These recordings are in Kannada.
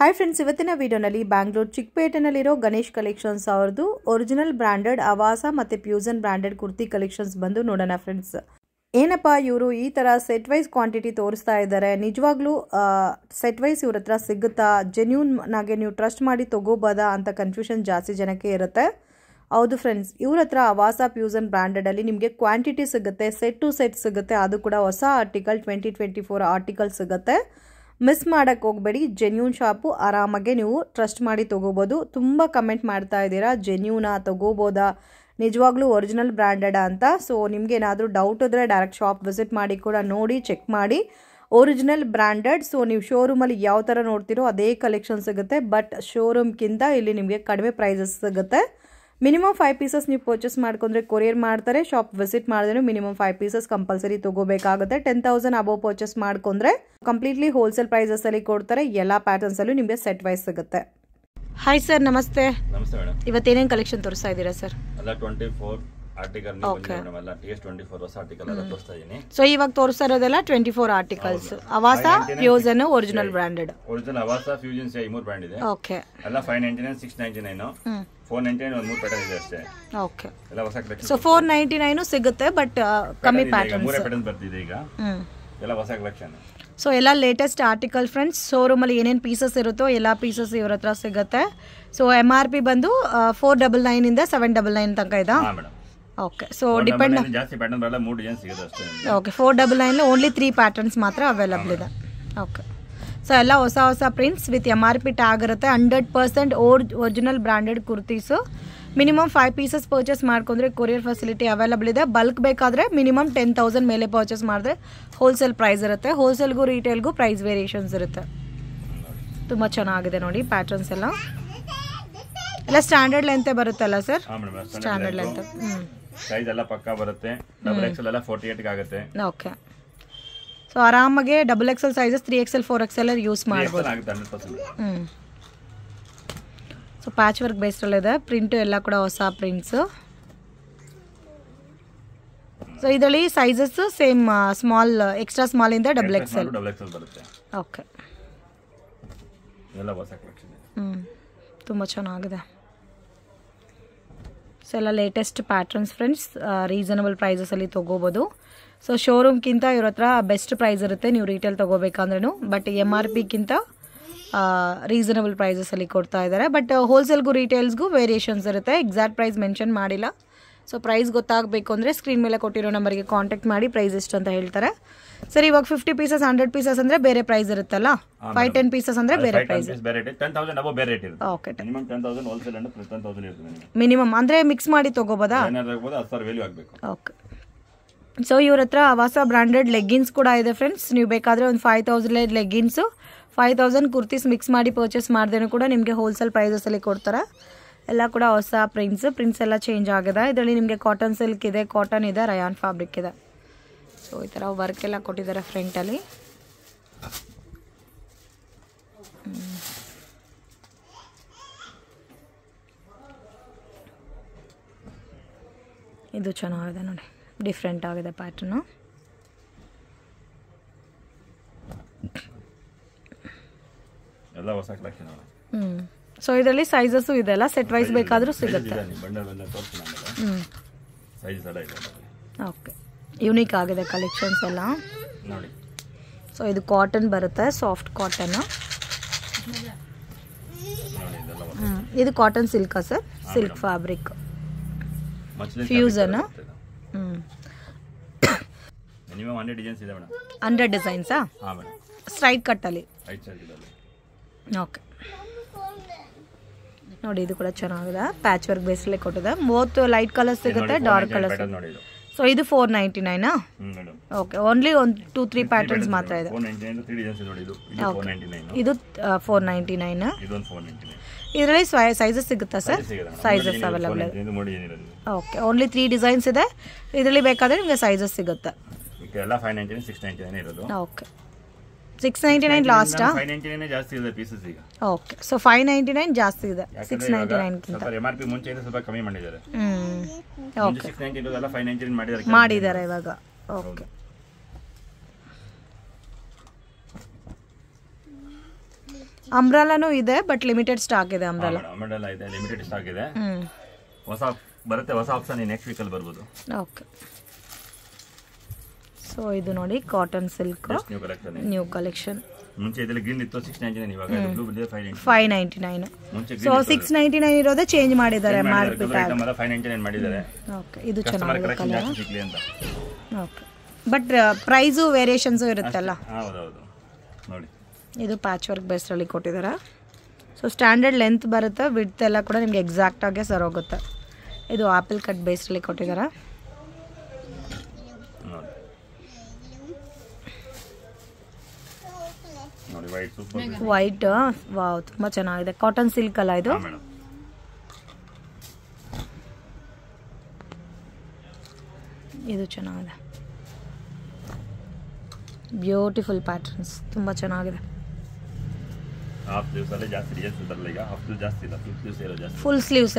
ಹಾಯ್ ಫ್ರೆಂಡ್ಸ್ ಇವತ್ತಿನ ವಿಡಿಯೋನಲ್ಲಿ ಬ್ಯಾಂಗ್ಳೂರ್ ಚಿಕ್ಕಪೇಟೆನಲ್ಲಿರೋ ಗಣೇಶ್ ಕಲೆಕ್ಷನ್ಸ್ ಅವ್ರದ್ದು ಒರಿಜಿನಲ್ ಬ್ರ್ಯಾಂಡೆಡ್ ಅವಾಸ ಮತ್ತು ಪ್ಯೂಸನ್ ಬ್ರ್ಯಾಂಡೆಡ್ ಕುರ್ತಿ ಕಲೆಕ್ಷನ್ಸ್ ಬಂದು ನೋಡೋಣ ಫ್ರೆಂಡ್ಸ್ ಏನಪ್ಪ ಇವರು ಈ ಥರ ಸೆಟ್ ವೈಸ್ ಕ್ವಾಂಟಿಟಿ ತೋರಿಸ್ತಾ ಇದ್ದಾರೆ? ನಿಜವಾಗ್ಲೂ ಸೆಟ್ ವೈಸ್ ಇವ್ರ ಹತ್ರ ಸಿಗುತ್ತಾ? ಜೆನ್ಯೂನ್ ನಾಗೆ ನೀವು ಟ್ರಸ್ಟ್ ಮಾಡಿ ತಗೋಬೋದಾ ಅಂತ ಕನ್ಫ್ಯೂಷನ್ ಜಾಸ್ತಿ ಜನಕ್ಕೆ ಇರುತ್ತೆ. ಹೌದು ಫ್ರೆಂಡ್ಸ್ ಇವ್ರ ಹತ್ರ ಅವಾಸ ಪ್ಯೂಸನ್ ಬ್ರ್ಯಾಂಡೆಡಲ್ಲಿ ನಿಮಗೆ ಕ್ವಾಂಟಿಟಿ ಸಿಗುತ್ತೆ ಸೆಟ್ ಟು ಸೆಟ್ ಸಿಗುತ್ತೆ. ಅದು ಕೂಡ ಹೊಸ article twenty twenty four article ಸಿಗುತ್ತೆ. ಮಿಸ್ ಮಾಡೋಕ್ಕೆ ಹೋಗಬೇಡಿ ಜೆನ್ಯೂನ್ ಶಾಪು ಆರಾಮಾಗೆ ನೀವು ಟ್ರಸ್ಟ್ ಮಾಡಿ ತೊಗೋಬೋದು. ತುಂಬ ಕಮೆಂಟ್ ಮಾಡ್ತಾ ಇದ್ದೀರಾ ಜೆನ್ಯೂನಾ ತೊಗೋಬೋದಾ? ನಿಜವಾಗ್ಲೂ ಒರಿಜಿನಲ್ ಬ್ರ್ಯಾಂಡೆಡ ಅಂತ. ಸೊ ನಿಮ್ಗೆ ಏನಾದರೂ ಡೌಟ್ ಇದ್ದರೆ ಡೈರೆಕ್ಟ್ ಶಾಪ್ ವಿಸಿಟ್ ಮಾಡಿ ಕೂಡ ನೋಡಿ ಚೆಕ್ ಮಾಡಿ. ಒರಿಜಿನಲ್ ಬ್ರ್ಯಾಂಡೆಡ್ ಸೊ ನೀವು ಶೋರೂಮಲ್ಲಿ ಯಾವ ಥರ ನೋಡ್ತೀರೋ ಅದೇ ಕಲೆಕ್ಷನ್ ಸಿಗುತ್ತೆ. ಬಟ್ ಶೋರೂಮ್ಗಿಂತ ಇಲ್ಲಿ ನಿಮಗೆ ಕಡಿಮೆ ಪ್ರೈಸಸ್ ಸಿಗುತ್ತೆ. ಮಿನಿಮಮ್ ಫೈವ್ ಪೀಸಸ್ ನೀವು ಪರ್ಚೇಸ್ ಮಾಡ್ಕೊಂಡ್ರೆ ಕೊರಿಯರ್ ಮಾಡ್ತಾರೆ ಶಾಪ್ ವಿಸಿಟ್ ಮಾಡಿದ್ರೆ ಮಿನಿಮಮ್ ಫೈವ್ ಪೀಸಸ್ ಕಂಪಲ್ಸರಿ ತಗೋಬೇಕಾಗುತ್ತೆ. ಟೆನ್ ತೌಸಂಡ್ ಅಬೋವ್ ಪರ್ಚೇಸ್ ಮಾಡ್ಕೊಂಡ್ರೆ ಕಂಪ್ಲೀಟ್ಲಿ ಹೋಲ್ಸೇಲ್ ಪ್ರೈಸಸಲ್ಲಿ ಕೊಡ್ತಾರೆ ಎಲ್ಲ ಪ್ಯಾಟರ್ನ್ಸಲ್ಲೂ ನಿಮಗೆ ಸೆಟ್ ವೈಸ್ ಸಿಗುತ್ತೆ. ಹಾಯ್ ಸರ್ ನಮಸ್ತೆ. ಇವತ್ತೇನೇನು ಕಲೆಕ್ಷನ್ ತೋರಿಸ್ತಾ ಇದ್ದೀರಾ ಸರ್ ಎಲ್ಲ ಟ್ವೆಂಟಿ ಫೋರ್ ಆರ್ಟಿಕಲ್. ಮೇಡಮ್ ಎಲ್ಲ ಟಿ ಟ್ವೆಂಟಿ ಫೋರ್ ಹೊಸ ಆರ್ಟಿಕಲ್ ಎಲ್ಲ ತೋರಿಸ್ತಾ ಇದೀನಿ. ಸೊ ಇವಾಗ ತೋರಿಸ್ತಾ ಇರೋದೆಲ್ಲ twenty four articles Avaasa fusion original branded original Avaasa fusion ಈ ಮೂರು ಬ್ರ್ಯಾಂಡ್ ಇದೆ. ಓಕೆ ಎಲ್ಲ five ninety nine six ninety nine four ninety nine ಒಂದು ಮೂರು ಪ್ಯಾಟರ್ನ್ ಇದೆ ಅಷ್ಟೇ. ಓಕೆ ಎಲ್ಲ ಹೊಸ collection so four ninety nine ಸಿಗುತ್ತೆ ಬಟ್ ಕಮ್ಮಿ ಪ್ಯಾಟರ್ನ್ ಮೂರೇ ಪ್ಯಾಟರ್ನ್ ಬರ್ತಿದೆ ಈಗ. ಎಲ್ಲ ಹೊಸ ಕಲೆಕ್ಷನ್ ಸೊ ಎಲ್ಲ ಲೇಟೆಸ್ಟ್ ಆರ್ಟಿಕಲ್ ಫ್ರೆಂಡ್ಸ್ ಶೋರೂಮಲ್ಲಿ ಏನೇನು ಪೀಸಸ್ ಇರುತ್ತೋ ಎಲ್ಲ ಪೀಸಸ್ ಇವ್ರ ಹತ್ರ ಸಿಗುತ್ತೆ. ಸೊ ಎಂ ಆರ್ ಪಿ ಬಂದು ಫೋರ್ ಡಬಲ್ ನೈನಿಂದ ಸೆವೆನ್ ಡಬಲ್ ನೈನ್ ತನಕ ಇದೆ. ಓಕೆ ಸೊ ಡಿಪೆಂಡ್ ಜಾಸ್ತಿ ಪ್ಯಾಟರ್ನ್ ಬರಲ್ಲ ಮೂರು ಡಿಸೈನ್ ಸಿಗುತ್ತೆ ಅಷ್ಟೇ. Okay four double nine only three patterns ಮಾತ್ರ ಅವೈಲಬಲ್ ಇದೆ. ಓಕೆ ಸೊ ಎಲ್ಲ ಹೊಸ ಹೊಸ prints with M R P tag ಇರುತ್ತೆ. Hundred percent or original branded kurtis minimum five pieces purchase ಮಾಡ್ಕೊಂಡ್ರೆ ಕೊರಿಯರ್ ಫೆಸಿಲಿಟಿ ಅವೈಲಬಲ್ ಇದೆ. ಬಲ್ಕ್ ಬೇಕಾದರೆ ಮಿನಿಮಮ್ ಟೆನ್ ತೌಸಂಡ್ ಮೇಲೆ ಪರ್ಚೇಸ್ ಮಾಡಿದ್ರೆ ಹೋಲ್ಸೇಲ್ ಪ್ರೈಸ್ ಇರುತ್ತೆ. ಹೋಲ್ಸೇಲ್ಗೂ ರೀಟೇಲ್ಗೂ ಪ್ರೈಸ್ ವೇರಿಯೇಷನ್ಸ್ ಇರುತ್ತೆ. ತುಂಬ ಚೆನ್ನಾಗಿದೆ ನೋಡಿ ಪ್ಯಾಟರ್ನ್ಸ್ ಎಲ್ಲ. ಎಲ್ಲ ಸ್ಟ್ಯಾಂಡರ್ಡ್ ಲೆಂತೆ ಬರುತ್ತಲ್ಲ ಸರ್ ಸ್ಟ್ಯಾಂಡರ್ಡ್ ಲೆಂತ್ ಹ್ಞೂ ಸೈಜ್ ಎಲ್ಲ ಪಕ್ಕಾ ಬರುತ್ತೆ. ಡಬಲ್ ಎಕ್ಸೆಲ್ ಎಲ್ಲ ಫೋರ್ಟಿ ಏಟ್ ಆಗುತ್ತೆ ಓಕೆ ಸೊ ಆರಾಮಾಗಿ double XL sizes three XL four XL use ಮಾಡ್ಬೋದು. ಹ್ಞೂ ಸೊ ಪ್ಯಾಚ್ ವರ್ಕ್ ಬೇಸ್ಡಲ್ಲಿದೆ ಪ್ರಿಂಟು ಎಲ್ಲ ಕೂಡ ಹೊಸ ಪ್ರಿಂಟ್ಸು ಸೊ ಇದರಲ್ಲಿ ಸೈಜಸ್ ಸೇಮ್ ಸ್ಮಾಲ್ ಎಕ್ಸ್ಟ್ರಾ ಸ್ಮಾಲಿಂದ ಡಬಲ್ ಎಕ್ಸೆಲ್ ಡಬಲ್ ಎಕ್ಸೆಲ್ ಬರುತ್ತೆ. ಓಕೆ ಎಲ್ಲ ಹೊಸ ಕಲೆಕ್ಷನ್ ಹ್ಞೂ ತುಂಬ ಚೆನ್ನಾಗಿದೆ. ಸೊ ಎಲ್ಲ ಲೇಟೆಸ್ಟ್ ಪ್ಯಾಟ್ರನ್ಸ್ ಫ್ರೆಂಡ್ಸ್ ರೀಸನಬಲ್ ಪ್ರೈಸಸಲ್ಲಿ ತೊಗೋಬೋದು. ಸೊ ಶೋರೂಮ್ಗಿಂತ ಇವ್ರ ಹತ್ರ ಬೆಸ್ಟ್ ಪ್ರೈಸ್ ಇರುತ್ತೆ. ನೀವು ರೀಟೇಲ್ ತೊಗೋಬೇಕಂದ್ರೂ ಬಟ್ ಎಂ ಆರ್ ಪಿಗಿಂತ ರೀಸನಬಲ್ ಪ್ರೈಸಸಲ್ಲಿ ಕೊಡ್ತಾ ಇದ್ದಾರೆ ಬಟ್ ಹೋಲ್ಸೇಲ್ಗೂ ರೀಟೇಲ್ಸ್ಗೂ ವೇರಿಯೇಷನ್ಸ್ ಇರುತ್ತೆ. ಎಕ್ಸಾಕ್ಟ್ ಪ್ರೈಸ್ ಮೆನ್ಷನ್ ಮಾಡಿಲ್ಲ. ಸೊ ಪ್ರೈಸ್ ಗೊತ್ತಾಗಬೇಕು ಅಂದರೆ ಸ್ಕ್ರೀನ್ ಮೇಲೆ ಕೊಟ್ಟಿರೋ ನಂಬರ್ಗೆ ಕಾಂಟ್ಯಾಕ್ಟ್ ಮಾಡಿ ಪ್ರೈಸ್ ಎಷ್ಟು ಅಂತ ಹೇಳ್ತಾರೆ. ಸರ್ ಇವಾಗ ಫಿಫ್ಟಿ ಪೀಸಸ್ ಹಂಡ್ರೆಡ್ ಪೀಸಸ್ ಅಂದರೆ ಬೇರೆ ಪ್ರೈಸ್ ಇರುತ್ತಲ್ಲ? ಫೈವ್ ಟೆನ್ ಪೀಸಸ್ ಅಂದರೆ ಬೇರೆ ಪ್ರೈಸ್ ಓಕೆ ಮಿನಿಮಮ್ ಅಂದ್ರೆ ಮಿಕ್ಸ್ ಮಾಡಿ ತೊಗೋಬೋದಾ? ಓಕೆ ಸೊ ಇವ್ರ ಹತ್ರ ಹೊಸ ಬ್ರ್ಯಾಂಡೆಡ್ ಲೆಗ್ಗಿನ್ಸ್ ಕೂಡ ಇದೆ ಫ್ರೆಂಡ್ಸ್ ನೀವು ಬೇಕಾದರೆ ಒಂದು five thousand leggings five thousand kurtis mix ಮಾಡಿ ಪರ್ಚೇಸ್ ಮಾಡ್ದೇನೂ ಕೂಡ ನಿಮಗೆ ಹೋಲ್ಸೇಲ್ ಪ್ರೈಸಸಲ್ಲಿ ಕೊಡ್ತಾರೆ. ಎಲ್ಲ ಕೂಡ ಹೊಸ ಪ್ರಿಂಟ್ಸ್ ಪ್ರಿಂಟ್ಸ್ ಎಲ್ಲ ಚೇಂಜ್ ಆಗಿದೆ. ಇದರಲ್ಲಿ ನಿಮಗೆ ಕಾಟನ್ ಸಿಲ್ಕ್ ಇದೆ ಕಾಟನ್ ಇದೆ ರಯಾನ್ ಫ್ಯಾಬ್ರಿಕ್ ಇದೆ. ಸೊ ಈ ಥರ ವರ್ಕ್ ಎಲ್ಲ ಕೊಟ್ಟಿದ್ದಾರೆ ಫ್ರಂಟಲ್ಲಿ ಇದು ಚೆನ್ನಾಗಿದೆ ನೋಡಿ. ಡಿಫ್ರೆಂಟ್ ಆಗಿದೆ ಪ್ಯಾಟರ್ನು ಎಲ್ಲ ಹೊಸ ಕಲೆಕ್ಷನ್ ಹ್ಞೂ ಸೊ ಇದರಲ್ಲಿ ಸೈಜಸ್ಸು ಇದೆ ಅಲ್ಲ? ಸೆಟ್ ವೈಸ್ ಬೇಕಾದರೂ ಸಿಗುತ್ತೆ. ಓಕೆ ಯುನೀಕ್ ಆಗಿದೆ ಕಲೆಕ್ಷನ್ಸ್ ಎಲ್ಲ. ಸೊ ಇದು ಕಾಟನ್ ಬರುತ್ತೆ ಸಾಫ್ಟ್ ಕಾಟನ್ ಇದು cotton ಸಿಲ್ಕಾ sir? Silk fabric fusion hundred designs straight ಕಟ್ಟಲ್ಲಿ okay ನೋಡಿ ಇದು ಕೂಡ ಚೆನ್ನಾಗಿದೆ. ಪ್ಯಾಚ್ ವರ್ಕ್ ಬೇಸಲ್ಲಿ ಕೊಟ್ಟಿದೆ. ಮೂವತ್ತು ಲೈಟ್ ಕಲರ್ಸ್ ಸಿಗುತ್ತೆ ಡಾರ್ಕ್ ಕಲರ್ಸ್ ಸೊ ಇದು. ಫೋರ್ ನೈಂಟಿ ನೈನಾ ಓಕೆ ಓನ್ಲಿ ಒಂದು ಟೂ ತ್ರೀ ಪ್ಯಾಟರ್ನ್ಸ್ ಮಾತ್ರ ಇದೆ. ಇದು. ಫೋರ್ ನೈಂಟಿ ನೈನ್ ಇದರಲ್ಲಿ ಸೈಜಸ್ ಸಿಗುತ್ತಾ sir sizes available okay only three designs ಇದೆ. ಇದರಲ್ಲಿ ಬೇಕಾದರೆ ನಿಮಗೆ ಸೈಜಸ್ ಸಿಗುತ್ತೆ. ಓಕೆ ಸಿಕ್ಸ್ ನೈಂಟಿ ನೈನ್ ಲಾಸ್ಟಾ ಜಾಸ್ತಿ ಇದೆ ಪೀಸಸ್ ಈಗ. Okay so five ninety nine ಜಾಸ್ತಿ ಇದೆ. Six ninety nine M R P ಮುಂಚೆ ಸ್ವಲ್ಪ ಕಮ್ಮಿ ಮಾಡಿದ್ದಾರೆ. ಓಕೆ ಸಿಕ್ಸ್ ನೈಂಟಿ ಇರೋದೆಲ್ಲ ಫೈವ್ ನೈಂಟಿ ನೈನ್ ಮಾಡಿದ್ದಾರೆ ಮಾಡಿದ್ದಾರೆ ಇವಾಗ. ಓಕೆ ಅಂಬ್ರಾಲಾನು ಇದೆ ಬಟ್ ಲಿಮಿಟೆಡ್ ಸ್ಟಾಕ್ ಇದೆ ಅಂಬ್ರಾಲಾ ಅಮೆಡೆಲ್ಲ ಇದೆ ಲಿಮಿಟೆಡ್ ಸ್ಟಾಕ್ ಇದೆ. ಹೊಸ ಬರುತ್ತೆ ಹೊಸ ಆಪ್ಷನ್ ನೆಕ್ಸ್ಟ್ ವೀಕಲ್ಲಿ ಬರ್ಬೋದು. ಓಕೆ ಸೊ ಇದು ನೋಡಿ cotton silk new collection five ninety nine so six ninety nine ಇರೋದೇ ಚೇಂಜ್ ಮಾಡಿದ್ದಾರೆ ಓಕೆ ಇದು ಚೆನ್ನಾಗಿದೆ ಅಂತ. ಓಕೆ ಬಟ್ ಪ್ರೈಸು ವೇರಿಯೇಷನ್ಸು ಇರುತ್ತಲ್ಲ? ಇದು ಪ್ಯಾಚ್ ವರ್ಕ್ ಬೇಸ್ರಲ್ಲಿ ಕೊಟ್ಟಿದ್ದಾರೆ. ಸೊ ಸ್ಟ್ಯಾಂಡರ್ಡ್ ಲೆಂತ್ ಬರುತ್ತೆ ವಿಡ್ತ್ ಎಲ್ಲ ಕೂಡ ನಿಮ್ಗೆ ಎಕ್ಸಾಕ್ಟಾಗೆ ಸರ್ ಹೋಗುತ್ತೆ. ಇದು ಆಪಲ್ ಕಟ್ ಬೇಸ್ರಲ್ಲಿ ಕೊಟ್ಟಿದ್ದಾರೆ ನೋಡಿ ನೋಡಿ ವೈಟ್ ವಾವ್ ತುಂಬಾ ಚೆನ್ನಾಗಿದೆ. ಕಾಟನ್ ಸಿಲ್ಕ್ ಅಲ್ಲ ಇದು? ಇದು ಚೆನ್ನಾಗಿದೆ. ಬ್ಯೂಟಿಫುಲ್ ಪ್ಯಾಟರ್ನ್ಸ್ ತುಂಬಾ ಚೆನ್ನಾಗಿದೆ. ಹಾಫ್ ಸ್ಲೀವ್ಸ್ ಅಲ್ಲೇ ಜಾಸ್ತಿ ಡಿಸೈನ್ಸ್ ಬರಲ್ಲ ಈಗ. ಹಾಫ್ ಸ್ಲೀವ್ ಜಾಸ್ತಿ ಇಲ್ಲ. ಫುಲ್ ಸ್ಲೀವ್ಸ್ ಇರೋ ಜಾಸ್ತಿ. Full sleeves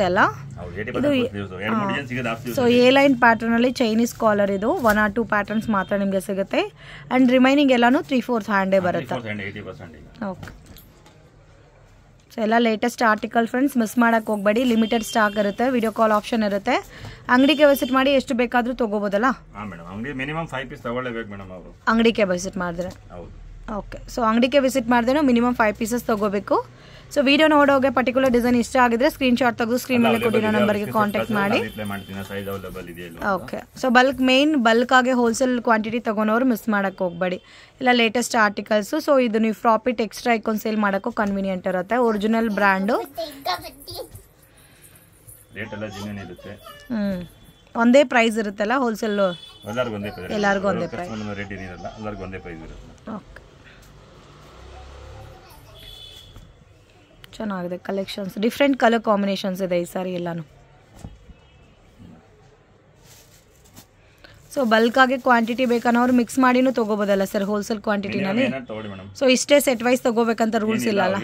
so A line pattern ಅಲ್ಲಿ ಚೈನೀಸ್ ಕಾಲರ್ ಇದು. ಒನ್ ಆರ್ ಟೂ ಪ್ಯಾಟರ್ನ್ಸ್ ಮಾತ್ರ ನಿಮಗೆ ಸಿಗುತ್ತೆ. ಅಂಡ್ ರಿಮೈನಿಂಗ್ ಎಲ್ಲಾನು ತ್ರೀ ಫೋರ್ತ್ ಹ್ಯಾಂಡೇ ಬರುತ್ತೆ. ಓಕೆ ಸೊ ಎಲ್ಲ ಲೇಟೆಸ್ಟ್ ಆರ್ಟಿಕಲ್ ಫ್ರೆಂಡ್ಸ್ ಮಿಸ್ ಮಾಡಕ್ಕೆ ಹೋಗಬೇಡಿ. ಲಿಮಿಟೆಡ್ ಸ್ಟಾಕ್ ಇರುತ್ತೆ ವಿಡಿಯೋ ಕಾಲ್ ಆಪ್ಷನ್ ಇರುತ್ತೆ. ಅಂಗಡಿಗೆ ವಿಸಿಟ್ ಮಾಡಿ ಎಷ್ಟು ಬೇಕಾದರೂ ತೊಗೋಬೋದಲ್ಲ? ಅಂಗಡಿಗೆ ವಿಸಿಟ್ ಮಾಡಿದ್ರೆ. ಹೌದು. ಓಕೆ ಸೊ ಅಂಗಡಿಗೆ ವಿಸಿಟ್ ಮಾಡಿದ್ರೆ ಮಿನಿಮಮ್ ಫೈವ್ ಪೀಸಸ್ ತೊಗೋಬೇಕು. ಸೊ ವಿಡಿಯೋ ನೋಡೋಗೆ ಪರ್ಟಿಕ್ಯುಲರ್ ಡಿಸೈನ್ ಇಷ್ಟ ಆಗಿದ್ರೆ ಸ್ಕ್ರೀನ್ ಶಾಟ್ ತೆಗೆದು ಸ್ಕ್ರೀನ್ ಮೇಲೆ ಕೊಟ್ಟಿರೋ ನಂಬರ್ಗೆ ಕಾಂಟ್ಯಾಕ್ಟ್ ಮಾಡಿ. Okay so bulk main bulk ಆಗಿ ಹೋಲ್ಸೇಲ್ ಕ್ವಾಂಟಿಟಿ ತಗೊಂಡವ್ರು ಮಿಸ್ ಮಾಡಕ್ಕೆ ಹೋಗಬೇಡಿ. ಇಲ್ಲ ಲೇಟೆಸ್ಟ್ ಆರ್ಟಿಕಲ್ಸು ಸೊ ಇದು ನೀವು ಪ್ರಾಫಿಟ್ ಎಕ್ಸ್ಟ್ರಾ ಇಕ್ಕೊಂಡು ಸೇಲ್ ಮಾಡೋಕ್ಕೂ ಕನ್ವೀನಿಯಂಟ್ ಇರುತ್ತೆ. ಒರಿಜಿನಲ್ ಬ್ರ್ಯಾಂಡು ಹ್ಞೂ ಒಂದೇ ಪ್ರೈಸ್ ಇರುತ್ತಲ್ಲ ಹೋಲ್ಸೇಲ್ ಎಲ್ಲರಿಗೂ ಒಂದೇ ಪ್ರೈಸ್ ಎಲ್ಲರಿಗೂ ಒಂದೇ ಪ್ರೈಸ್ ಓಕೆ ಚೆನ್ನಾಗಿದೆ ಕಲೆಕ್ಷನ್ಸ್ ಡಿಫ್ರೆಂಟ್ ಕಲರ್ ಕಾಂಬಿನೇಷನ್ಸ್ ಇದೆ ಈ ಸಾರಿ ಎಲ್ಲಾನು. ಸೊ ಬಲ್ಕಾಗಿ ಕ್ವಾಂಟಿಟಿ ಬೇಕನ್ನೋರು ಮಿಕ್ಸ್ ಮಾಡಿನೂ ತಗೋಬೋದಲ್ಲ ಸರ್ ಹೋಲ್ಸೇಲ್ ಕ್ವಾಂಟಿಟಿನಲ್ಲಿ ಸೊ ಇಷ್ಟೇ ಸೆಟ್ ವೈಸ್ ತಗೋಬೇಕಂತ ರೂಲ್ಸ್ ಇಲ್ಲ ಅಲ್ಲ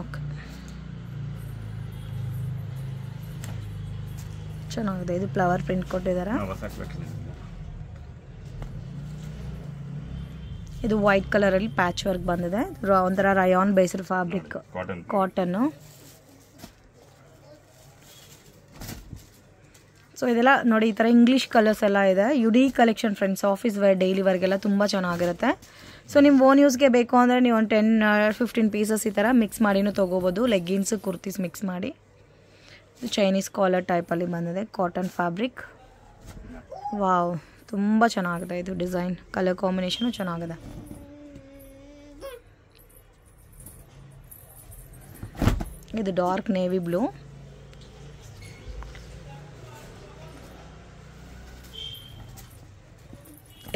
ಓಕೆ ಚೆನ್ನಾಗಿದೆ. ಇದು ಫ್ಲವರ್ ಪ್ರಿಂಟ್ ಕೊಟ್ಟಿದ್ದಾರೆ ನಾವು ಹೊಸ collection ಇದೆ. ವೈಟ್ ಕಲರಲ್ಲಿ ಪ್ಯಾಚ್ ವರ್ಕ್ ಬಂದಿದೆ. ಒಂಥರ rayon based fabric cotton cotton so ಇದೆಲ್ಲ ನೋಡಿ ಈ ಥರ ಇಂಗ್ಲೀಷ್ ಕಲರ್ಸ್ ಎಲ್ಲ ಇದೆ. UD collection friends office wear daily ವರ್ಗೆಲ್ಲ ತುಂಬ ಚೆನ್ನಾಗಿರುತ್ತೆ. ಸೊ ನಿಮ್ಮ ಓನ್ ಯೂಸ್ಗೆ ಬೇಕು ಅಂದರೆ ನೀವು ಒಂದು ಟೆನ್ ಫಿಫ್ಟೀನ್ ಪೀಸಸ್ ಈ ಥರ ಮಿಕ್ಸ್ ಮಾಡಿನೂ ತಗೋಬಹುದು ಲೆಗ್ಗಿನ್ಸ್ ಕುರ್ತೀಸ್ ಮಿಕ್ಸ್ ಮಾಡಿ. ಚೈನೀಸ್ ಕಾಲರ್ ಟೈಪಲ್ಲಿ ಬಂದಿದೆ. ಕಾಟನ್ ಫ್ಯಾಬ್ರಿಕ್ ವಾವ್ ತುಂಬ ಚೆನ್ನಾಗಿದೆ ಇದು ಡಿಸೈನ್. ಕಲರ್ ಕಾಂಬಿನೇಷನು ಚೆನ್ನಾಗಿದೆ. ಇದು ಡಾರ್ಕ್ ನೇವಿ ಬ್ಲೂ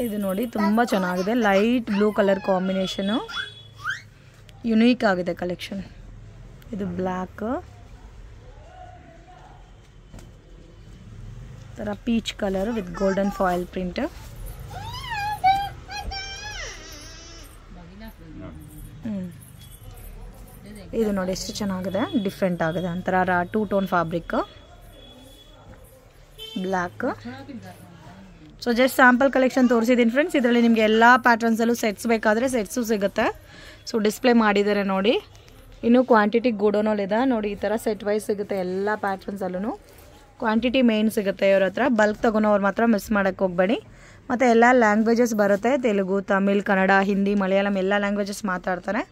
ಇದು ನೋಡಿ ತುಂಬ ಚೆನ್ನಾಗಿದೆ. Light blue colour combination unique ಆಗಿದೆ ಕಲೆಕ್ಷನ್ ಇದು ಬ್ಲ್ಯಾಕ್ ಥರ peach colour with golden foil print ಇದು ನೋಡಿ ಎಷ್ಟು ಚೆನ್ನಾಗಿದೆ ಡಿಫ್ರೆಂಟ್ ಆಗಿದೆ. ಒಂಥರ two tone fabric black so just sample collection ತೋರಿಸಿದ್ದೀನಿ ಫ್ರೆಂಡ್ಸ್ ಇದರಲ್ಲಿ ನಿಮಗೆ ಎಲ್ಲ ಪ್ಯಾಟರ್ನ್ಸಲ್ಲೂ ಸೆಟ್ಸ್ ಬೇಕಾದರೆ ಸೆಟ್ಸು ಸಿಗುತ್ತೆ. ಸೊ ಡಿಸ್ಪ್ಲೇ ಮಾಡಿದ್ದಾರೆ ನೋಡಿ. ಇನ್ನೂ ಕ್ವಾಂಟಿಟಿ ಇದೆ ನೋಡಿ, ಈ ಥರ ಸೆಟ್ ವೈಸ್ ಸಿಗುತ್ತೆ ಎಲ್ಲ ಪ್ಯಾಟರ್ನ್ಸಲ್ಲೂ ಕ್ವಾಂಟಿಟಿ ಮೇನ್ ಸಿಗುತ್ತೆ ಇವ್ರ ಹತ್ರ. ಬಲ್ಕ್ ತೊಗೊಳೋರು ಮಾತ್ರ ಮಿಸ್ ಮಾಡೋಕ್ಕೆ ಹೋಗಬೇಡಿ. ಮತ್ತು ಎಲ್ಲ ಲ್ಯಾಂಗ್ವೇಜಸ್ ಬರುತ್ತೆ. ತೆಲುಗು ತಮಿಳ್ ಕನ್ನಡ ಹಿಂದಿ ಮಲಯಾಳಂ ಎಲ್ಲ ಲ್ಯಾಂಗ್ವೇಜಸ್ ಮಾತಾಡ್ತಾರೆ.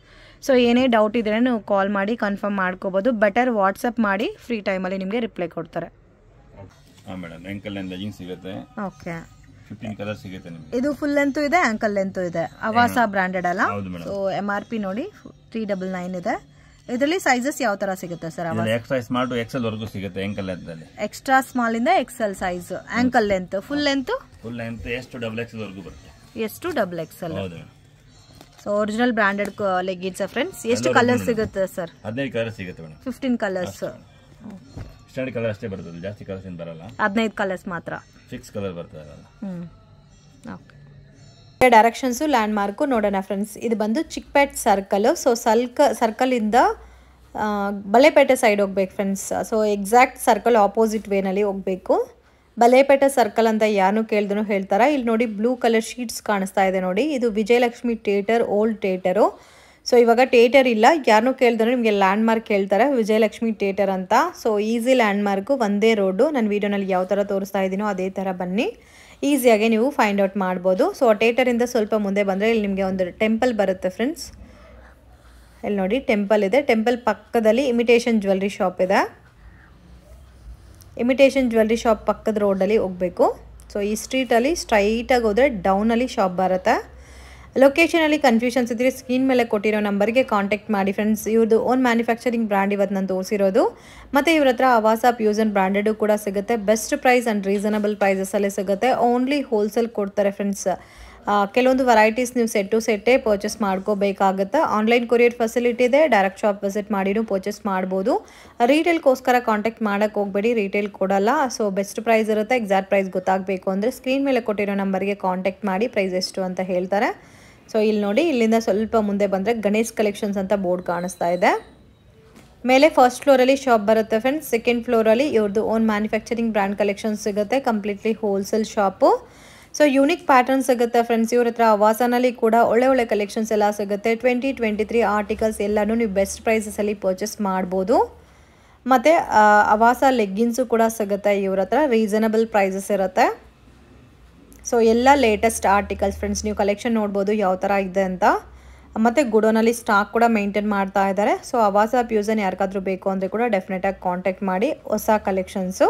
ಸೊ ಏನೇ ಡೌಟ್ ಇದ್ದರೆ ನೀವು ಕಾಲ್ ಮಾಡಿ ಕನ್ಫರ್ಮ್ ಮಾಡ್ಕೋಬೋದು. ಬೆಟರ್ ವಾಟ್ಸಪ್ ಮಾಡಿ ಫ್ರೀ ಟೈಮಲ್ಲಿ ನಿಮಗೆ ರಿಪ್ಲೈ ಕೊಡ್ತಾರೆ. ಓಕೆ ಇದು ಫುಲ್ ಲೆಂತು ಇದೆ ಆಂಕಲ್ ಲೆಂತು ಇದೆ. ಅವಾಸ ಬ್ರಾಂಡೆಡ್ ಅಲ್ಲ? ಸೊ ಎಂ ಆರ್ ಪಿ ನೋಡಿ ತ್ರೀ ಡಬಲ್ ನೈನ್ ಇದೆ. ಇದರಲ್ಲಿ ಸೈಜಸ್ ಯಾವ ತರ ಸಿಗುತ್ತೆ sir extra small to XL ವರ್ಗೂ ಸಿಗುತ್ತೆ ಎಂಕಲ್ ಅಲ್ಲಿ. ಎಕ್ಸ್ಟ್ರಾ ಸ್ಮಾಲ್ ಇಂದ XL size ankle length full length full length ಎಷ್ಟು ಡಬಲ್ ಎಕ್ಸೆಲ್ ವರೆಗೂ ಬರುತ್ತೆ. ಎಷ್ಟು ಡಬಲ್ ಎಕ್ಸೆಲ್ ಹೌದು. So original branded leggings friends ಎಷ್ಟು ಕಲರ್ ಸಿಗುತ್ತೆ ಸರ್ ಹದಿನೈದು ಕಲರ್ ಸಿಗುತ್ತೆ madam fifteen colours standard colour ಅಷ್ಟೇ ಬರ್ತದೆ ಜಾಸ್ತಿ ಕಲರ್ಸ್ ಏನು ಬರಲ್ಲ. ಹದಿನೈದು ಕಲರ್ಸ್ ಮಾತ್ರ. ಫಿಕ್ಸ್ ಕಲರ್ ಬರ್ತದೆ ಹ್ಞೂ ಹ್ಮ್. ಓಕೆ ಡೈರೆಕ್ಷನ್ಸು ಲ್ಯಾಂಡ್ ಮಾರ್ಕು ನೋಡೋಣ ಫ್ರೆಂಡ್ಸ್ ಇದು ಬಂದು ಚಿಕ್ಪೇಟ್ ಸರ್ಕಲ್ ಸೊ ಸಲ್ಕ ಸರ್ಕಲಿಂದ ಬಲೆಪೇಟೆ ಸೈಡ್ ಹೋಗ್ಬೇಕು friends so exact circle opposite ವೇನಲ್ಲಿ ಹೋಗಬೇಕು. ಬಲೆಪೇಟೆ ಸರ್ಕಲ್ ಅಂತ ಯಾರು ಕೇಳಿದ್ರು ಹೇಳ್ತಾರೆ? ಇಲ್ಲಿ ನೋಡಿ ಬ್ಲೂ ಕಲರ್ ಶೀಟ್ಸ್ ಕಾಣಿಸ್ತಾ ಇದೆ ನೋಡಿ. ಇದು Vijayalakshmi theatre old theatre so ಇವಾಗ ಥಿಯೇಟರ್ ಇಲ್ಲ. ಯಾರನ್ನೂ ಕೇಳಿದ್ರು ನಿಮಗೆ ಲ್ಯಾಂಡ್ ಮಾರ್ಕ್ ಹೇಳ್ತಾರೆ. ವಿಜಯಲಕ್ಷ್ಮಿ ಥಿಯೇಟರ್ ಅಂತ. ಸೊ ಈಸಿ ಲ್ಯಾಂಡ್ ಮಾರ್ಕು ಒಂದೇ ರೋಡು ನಾನು ವೀಡಿಯೋನಲ್ಲಿ ಯಾವ ಥರ ತೋರಿಸ್ತಾ ಇದ್ದೀನೋ ಅದೇ ಥರ ಬನ್ನಿ. ಈಸಿಯಾಗಿ ನೀವು ಫೈಂಡ್ ಔಟ್ ಮಾಡ್ಬೋದು. ಸೊ ಟೇಟರಿಂದ ಸ್ವಲ್ಪ ಮುಂದೆ ಬಂದರೆ ಇಲ್ಲಿ ನಿಮಗೆ ಒಂದು ಟೆಂಪಲ್ ಬರುತ್ತೆ ಫ್ರೆಂಡ್ಸ್ ಇಲ್ಲಿ ನೋಡಿ ಟೆಂಪಲ್ ಇದೆ. ಟೆಂಪಲ್ ಪಕ್ಕದಲ್ಲಿ ಇಮಿಟೇಷನ್ ಜ್ಯುವೆಲ್ರಿ ಶಾಪ್ ಇದೆ. ಇಮಿಟೇಷನ್ ಜ್ಯುವೆಲ್ರಿ ಶಾಪ್ ಪಕ್ಕದ ರೋಡಲ್ಲಿ ಹೋಗಬೇಕು. ಸೊ ಈ ಸ್ಟ್ರೀಟಲ್ಲಿ ಸ್ಟ್ರೈಟಾಗಿ ಹೋದರೆ ಡೌನಲ್ಲಿ ಶಾಪ್ ಬರುತ್ತೆ. ಲೊಕೇಶನಲ್ಲಿ ಕನ್ಫ್ಯೂಷನ್ಸ್ ಇದ್ದರೆ ಸ್ಕ್ರೀನ್ ಮೇಲೆ ಕೊಟ್ಟಿರೋ ನಂಬರ್ಗೆ ಕಾಂಟ್ಯಾಕ್ಟ್ ಮಾಡಿ ಫ್ರೆಂಡ್ಸ್ ಇವ್ರದ್ದು ಓನ್ ಮ್ಯಾನುಫ್ಯಾಕ್ಚರಿಂಗ್ ಬ್ರ್ಯಾಂಡ್ ಇವತ್ತು ನಾನು ತೋರಿಸಿರೋದು. ಮತ್ತು ಇವ್ರ ಹತ್ರ ಅವಾಸ ಆ್ಯಂಡ್ ಬ್ರ್ಯಾಂಡೆಡು ಕೂಡ ಸಿಗುತ್ತೆ. ಬೆಸ್ಟ್ ಪ್ರೈಸ್ ಆ್ಯಂಡ್ ರೀಸನಬಲ್ ಪ್ರೈಸಸಲ್ಲೇ ಸಿಗುತ್ತೆ. ಓನ್ಲಿ ಹೋಲ್ಸೇಲ್ ಕೊಡ್ತಾರೆ ಫ್ರೆಂಡ್ಸ್ ಕೆಲವೊಂದು ವೆರೈಟೀಸ್ ನೀವು ಸೆಟ್ಟು ಸೆಟ್ಟೇ ಪರ್ಚೇಸ್ ಮಾಡ್ಕೋಬೇಕಾಗುತ್ತೆ. ಆನ್ಲೈನ್ ಕೊರಿಯರ್ ಫೆಸಿಲಿಟಿ ಇದೆ ಡೈರೆಕ್ಟ್ ಶಾಪ್ ವಿಸಿಟ್ ಮಾಡಿನೂ ಪರ್ಚೇಸ್ ಮಾಡ್ಬೋದು. ರೀಟೇಲ್ಗೋಸ್ಕರ ಕಾಂಟ್ಯಾಕ್ಟ್ ಮಾಡೋಕ್ಕೆ ಹೋಗಬೇಡಿ ರೀಟೇಲ್ ಕೊಡಲ್ಲ. ಸೊ ಬೆಸ್ಟ್ ಪ್ರೈಸ್ ಇರುತ್ತೆ ಎಕ್ಸಾಕ್ಟ್ ಪ್ರೈಸ್ ಗೊತ್ತಾಗಬೇಕು ಅಂದರೆ ಸ್ಕ್ರೀನ್ ಮೇಲೆ ಕೊಟ್ಟಿರೋ ನಂಬರ್ಗೆ ಕಾಂಟ್ಯಾಕ್ಟ್ ಮಾಡಿ ಪ್ರೈಸ್ ಎಷ್ಟು ಅಂತ ಹೇಳ್ತಾರೆ. ಸೊ ಇಲ್ಲಿ ನೋಡಿ, ಇಲ್ಲಿಂದ ಸ್ವಲ್ಪ ಮುಂದೆ ಬಂದರೆ ಗಣೇಶ್ ಕಲೆಕ್ಷನ್ಸ್ ಅಂತ ಬೋರ್ಡ್ ಕಾಣಿಸ್ತಾ ಇದೆ. ಮೇಲೆ ಫಸ್ಟ್ ಫ್ಲೋರಲ್ಲಿ ಶಾಪ್ ಬರುತ್ತೆ ಫ್ರೆಂಡ್ಸ್ ಸೆಕೆಂಡ್ ಫ್ಲೋರಲ್ಲಿ ಇವ್ರದ್ದು ಓನ್ ಮ್ಯಾನುಫ್ಯಾಕ್ಚರಿಂಗ್ ಬ್ರ್ಯಾಂಡ್ ಕಲೆಕ್ಷನ್ಸ್ ಸಿಗುತ್ತೆ completely wholesale shop so unique pattern ಸಿಗುತ್ತೆ ಫ್ರೆಂಡ್ಸ್ ಇವ್ರ ಹತ್ರ ಕೂಡ ಒಳ್ಳೆ ಒಳ್ಳೆ ಕಲೆಕ್ಷನ್ಸ್ ಎಲ್ಲ ಸಿಗುತ್ತೆ. ಟ್ವೆಂಟಿ ಟ್ವೆಂಟಿ ತ್ರೀ ಆರ್ಟಿಕಲ್ಸ್ ಎಲ್ಲನೂ ನೀವು ಬೆಸ್ಟ್ ಪ್ರೈಸಸಲ್ಲಿ ಪರ್ಚೇಸ್ ಮಾಡ್ಬೋದು. ಮತ್ತು ಅವಾಸ ಲೆಗ್ಗಿನ್ಸು ಕೂಡ ಸಿಗುತ್ತೆ ಇವ್ರ ಹತ್ರ. ರೀಸನಬಲ್ ಪ್ರೈಸಸ್ ಇರುತ್ತೆ. ಸೊ ಎಲ್ಲ ಲೇಟೆಸ್ಟ್ ಆರ್ಟಿಕಲ್ಸ್ ಫ್ರೆಂಡ್ಸ್ ನೀವು ಕಲೆಕ್ಷನ್ ನೋಡ್ಬೋದು ಯಾವ ಥರ ಇದೆ ಅಂತ. ಮತ್ತು ಗುಡೋನಲ್ಲಿ ಸ್ಟಾಕ್ ಕೂಡ ಮೇಂಟೈನ್ ಮಾಡ್ತಾ ಇದ್ದಾರೆ. ಸೊ ಅವಾಸ ಪ್ಯೂಸನ್ ಯಾರಿಗಾದ್ರೂ ಬೇಕು ಅಂದರೆ ಕೂಡ ಡೆಫಿನೆಟಾಗಿ ಕಾಂಟ್ಯಾಕ್ಟ್ ಮಾಡಿ ಹೊಸ ಕಲೆಕ್ಷನ್ಸು